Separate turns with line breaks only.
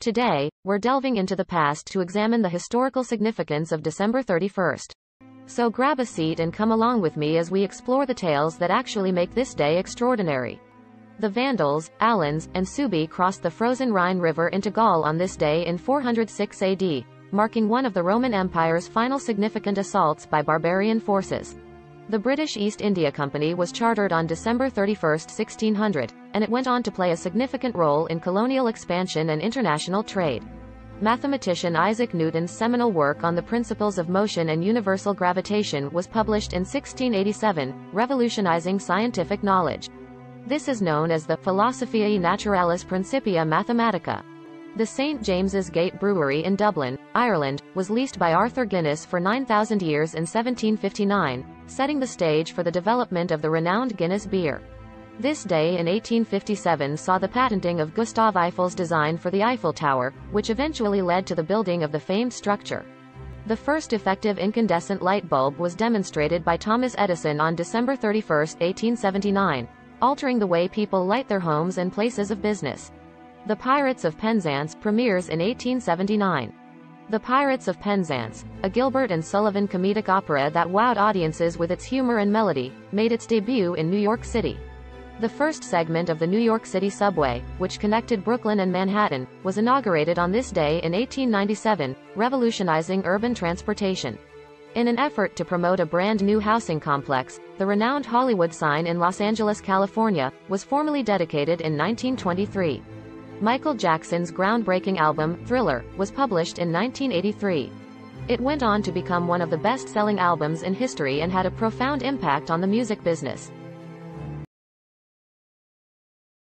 Today, we're delving into the past to examine the historical significance of December 31st. So grab a seat and come along with me as we explore the tales that actually make this day extraordinary. The Vandals, Alans, and Suebi crossed the frozen Rhine River into Gaul on this day in 406 AD, marking one of the Roman Empire's final significant assaults by barbarian forces. The British East India Company was chartered on December 31, 1600, and it went on to play a significant role in colonial expansion and international trade. Mathematician Isaac Newton's seminal work on the principles of motion and universal gravitation was published in 1687, revolutionizing scientific knowledge. This is known as the Philosophiae Naturalis Principia Mathematica. The St. James's Gate Brewery in Dublin, Ireland, was leased by Arthur Guinness for 9,000 years in 1759, setting the stage for the development of the renowned Guinness beer. This day in 1857 saw the patenting of Gustave Eiffel's design for the Eiffel Tower, which eventually led to the building of the famed structure. The first effective incandescent light bulb was demonstrated by Thomas Edison on December 31, 1879, altering the way people light their homes and places of business. The Pirates of Penzance premieres in 1879. The Pirates of Penzance, a Gilbert and Sullivan comedic opera that wowed audiences with its humor and melody, made its debut in New York City. The first segment of the New York City subway, which connected Brooklyn and Manhattan, was inaugurated on this day in 1897, revolutionizing urban transportation. In an effort to promote a brand new housing complex, the renowned Hollywood sign in Los Angeles, California, was formally dedicated in 1923. Michael Jackson's groundbreaking album, Thriller, was published in 1983. It went on to become one of the best-selling albums in history and had a profound impact on the music business.